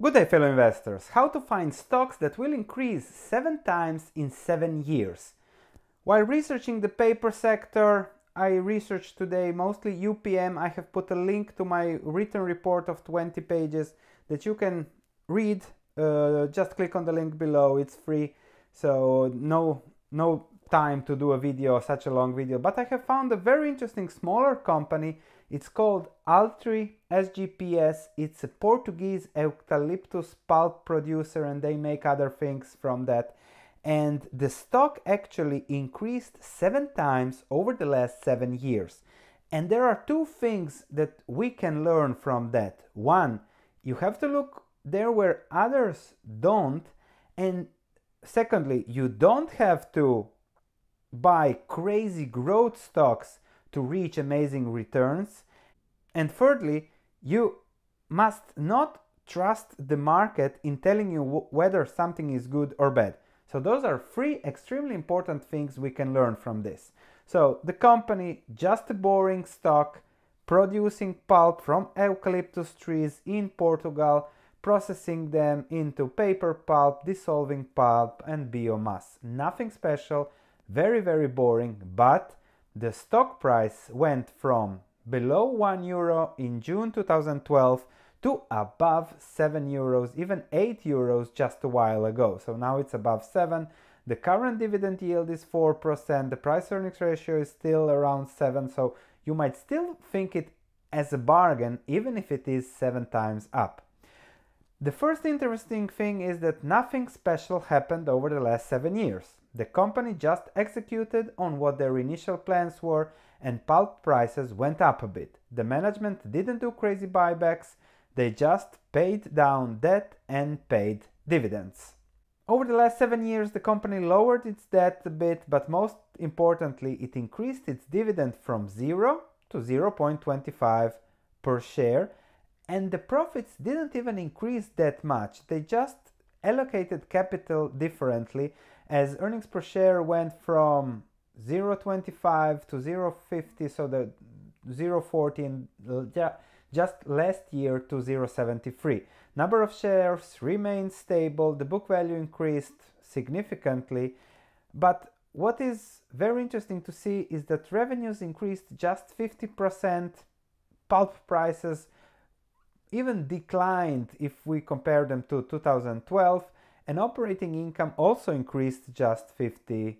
Good day, fellow investors. How to find stocks that will increase seven times in seven years. While researching the paper sector, I researched today mostly UPM. I have put a link to my written report of 20 pages that you can read. Uh, just click on the link below. It's free, so no no time to do a video, such a long video. But I have found a very interesting smaller company it's called Altri SGPS. It's a Portuguese eucalyptus pulp producer and they make other things from that. And the stock actually increased seven times over the last seven years. And there are two things that we can learn from that. One, you have to look there where others don't. And secondly, you don't have to buy crazy growth stocks to reach amazing returns. And thirdly, you must not trust the market in telling you whether something is good or bad. So those are three extremely important things we can learn from this. So the company, just a boring stock, producing pulp from eucalyptus trees in Portugal, processing them into paper pulp, dissolving pulp and biomass. Nothing special, very very boring, but the stock price went from below 1 euro in June 2012 to above 7 euros, even 8 euros just a while ago. So now it's above 7. The current dividend yield is 4%. The price earnings ratio is still around 7. So you might still think it as a bargain, even if it is 7 times up. The first interesting thing is that nothing special happened over the last 7 years. The company just executed on what their initial plans were and pulp prices went up a bit. The management didn't do crazy buybacks, they just paid down debt and paid dividends. Over the last seven years, the company lowered its debt a bit, but most importantly, it increased its dividend from 0 to 0.25 per share, and the profits didn't even increase that much. They just allocated capital differently as earnings per share went from 0.25 to 0.50 so the 0.14 just last year to 0.73 number of shares remained stable. The book value increased significantly. But what is very interesting to see is that revenues increased just 50% pulp prices even declined if we compare them to 2012 and operating income also increased just 50%.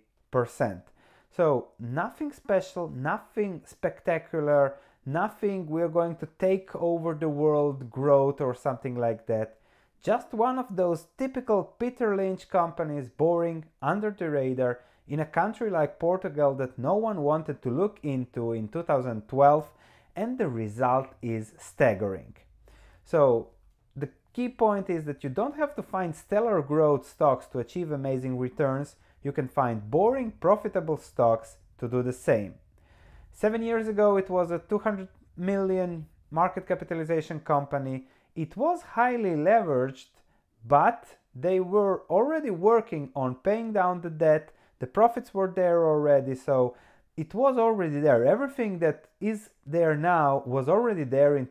So nothing special, nothing spectacular, nothing we're going to take over the world growth or something like that. Just one of those typical Peter Lynch companies boring under the radar in a country like Portugal that no one wanted to look into in 2012 and the result is staggering. So the key point is that you don't have to find stellar growth stocks to achieve amazing returns you can find boring, profitable stocks to do the same. Seven years ago, it was a 200 million market capitalization company. It was highly leveraged, but they were already working on paying down the debt. The profits were there already, so it was already there. Everything that is there now was already there in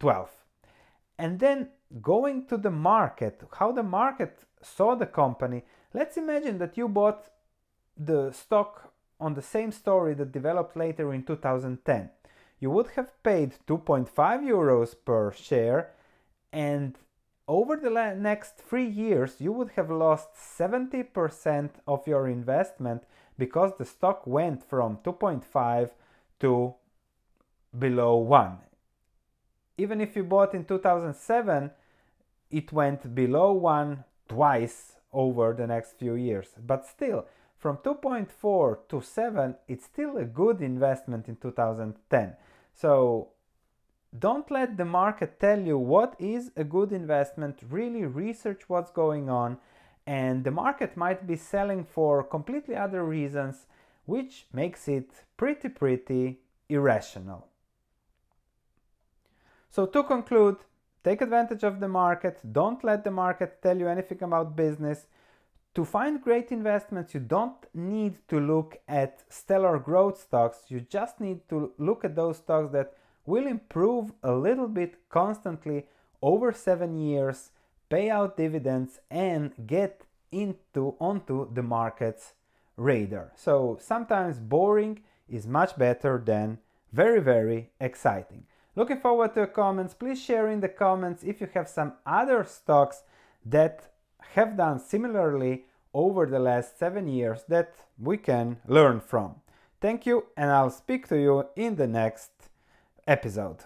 2012. And then going to the market, how the market saw the company, Let's imagine that you bought the stock on the same story that developed later in 2010. You would have paid 2.5 euros per share and over the next three years you would have lost 70% of your investment because the stock went from 2.5 to below 1. Even if you bought in 2007, it went below 1 twice over the next few years. But still, from 2.4 to 7, it's still a good investment in 2010. So don't let the market tell you what is a good investment. Really research what's going on. And the market might be selling for completely other reasons, which makes it pretty, pretty irrational. So to conclude, Take advantage of the market. Don't let the market tell you anything about business. To find great investments, you don't need to look at stellar growth stocks. You just need to look at those stocks that will improve a little bit constantly over seven years, pay out dividends, and get into onto the market's radar. So sometimes boring is much better than very, very exciting. Looking forward to your comments. Please share in the comments if you have some other stocks that have done similarly over the last seven years that we can learn from. Thank you, and I'll speak to you in the next episode.